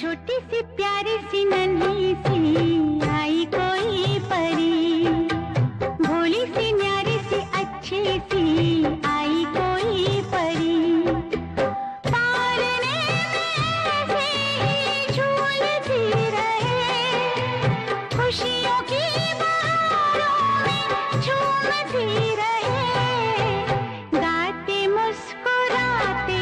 छोटी सी प्यारी सी नन्ही सी आई कोई परी। भोली सी, न्यारी सी, अच्छी सी आई कोई परी। खुशियों की बारों रहे। गाते, मुस्कुराते